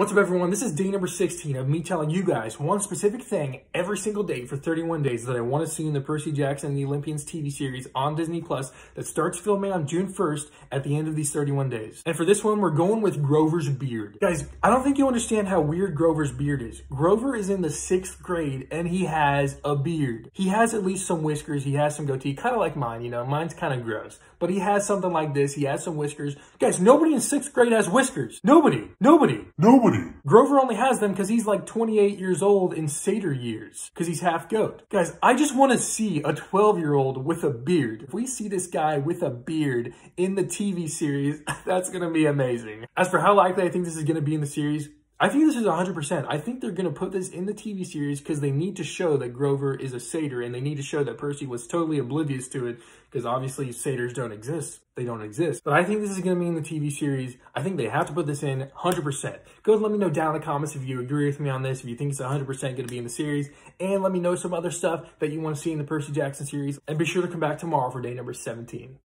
What's up everyone? This is day number 16 of me telling you guys one specific thing every single day for 31 days that I want to see in the Percy Jackson and the Olympians TV series on Disney Plus that starts filming on June 1st at the end of these 31 days. And for this one, we're going with Grover's beard. Guys, I don't think you understand how weird Grover's beard is. Grover is in the sixth grade and he has a beard. He has at least some whiskers. He has some goatee, kind of like mine, you know, mine's kind of gross, but he has something like this. He has some whiskers. Guys, nobody in sixth grade has whiskers. Nobody, nobody, nobody. Grover only has them because he's like 28 years old in satyr years because he's half goat. Guys, I just want to see a 12 year old with a beard. If we see this guy with a beard in the TV series, that's going to be amazing. As for how likely I think this is going to be in the series, I think this is 100%. I think they're going to put this in the TV series because they need to show that Grover is a satyr and they need to show that Percy was totally oblivious to it because obviously satyrs don't exist. They don't exist. But I think this is going to be in the TV series. I think they have to put this in 100%. Go let me know down in the comments if you agree with me on this, if you think it's 100% going to be in the series, and let me know some other stuff that you want to see in the Percy Jackson series. And be sure to come back tomorrow for day number 17.